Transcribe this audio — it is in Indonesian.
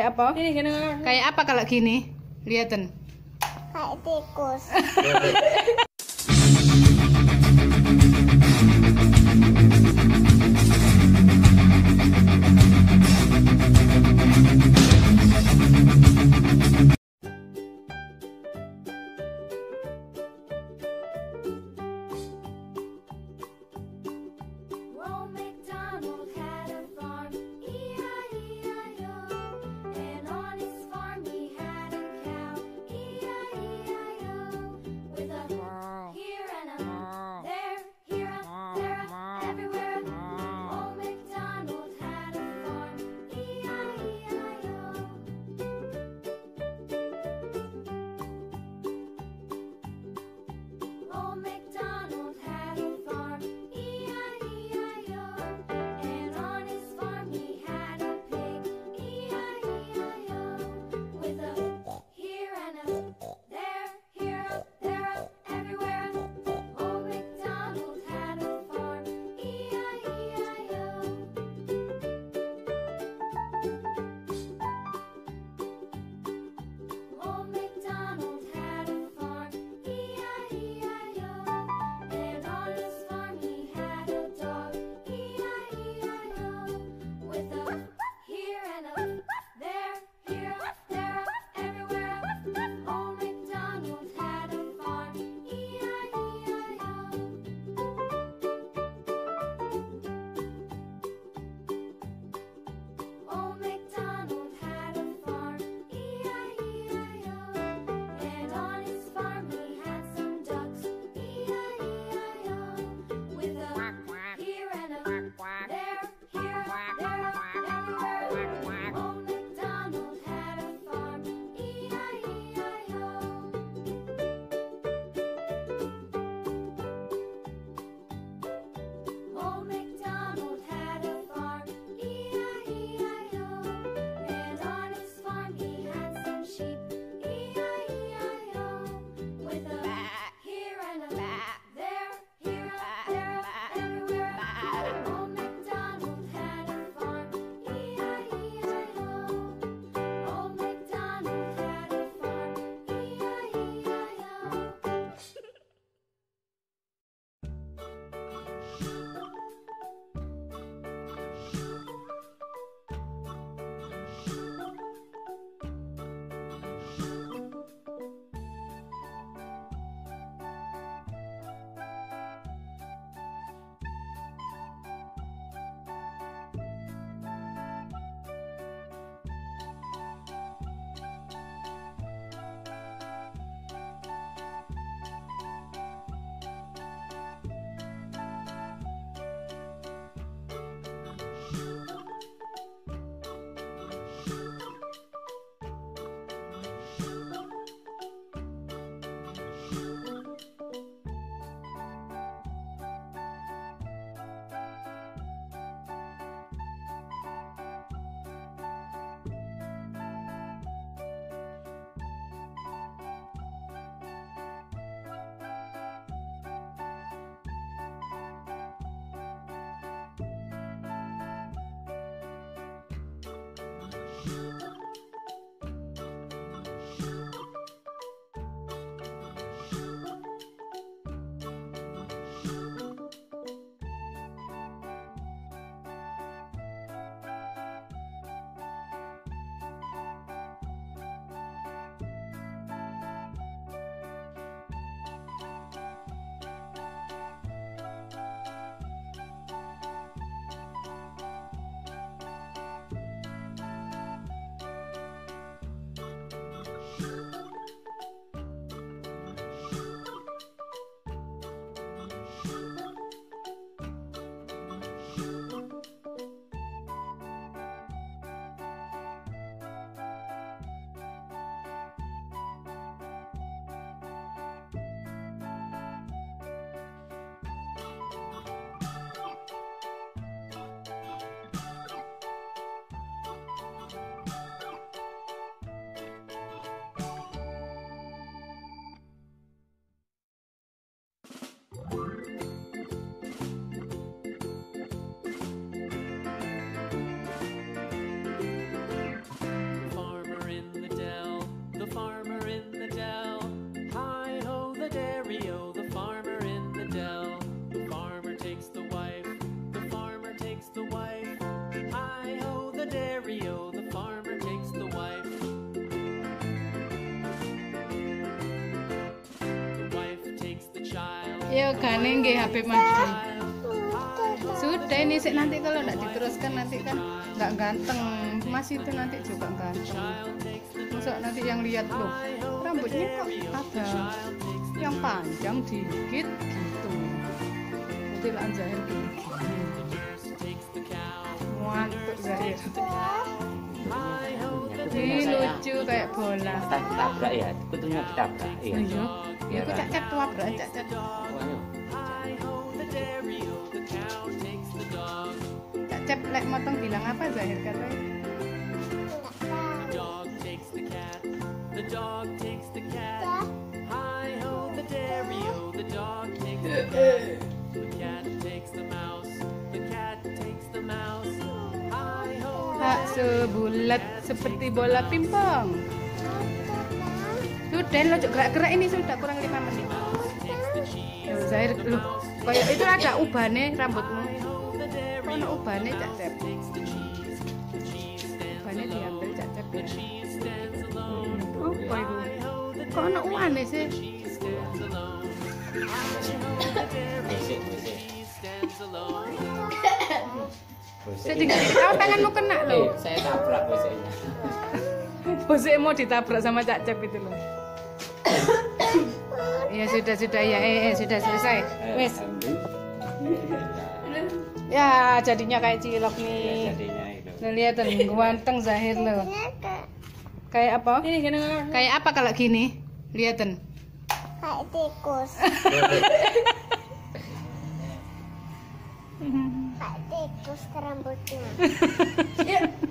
kayak apa? Ini gini. Kayak apa kalau gini? Lihatin. Kayak tikus. Música Ya gane nggih Habib Mahdi. Sudah ini sih nanti kalau nggak diteruskan nanti kan nggak ganteng. Mas itu nanti juga ganteng. Masuk nanti yang lihat loh rambutnya kok ada yang panjang dikit gitu. Lah Zahir gini. Mantap Zahir. Ih lucu kayak bola. Tak tabrak ya, kutunya ditabrak ya. Iya. Ya aku cak-cak bro, cak-cak. Cak-cak lek motong bilang apa Zahir? Hak sebulat seperti bola pingpong. Sudah lo gerak-gerak ini sudah kurang lima menit. Yo Zahir lu kayak itu ada ubane rambutmu. Ada ubane cak cep. Ubane diambil cak cep. ya. Itu? Kok ada ubane sih? Saya tinggal kau tanganmu kena loh. saya tabrak beseknya. Bosek mau ditabrak sama cak cep itu loh. Ya sudah sudah ya eh, eh sudah selesai. Wes. Ya jadinya kayak cilok nih. Nah, lihat tuh ganteng Zahir loh. Kayak apa? Kayak apa kalau gini? Lihatin. Kayak tikus. Kayak tikus rambutnya.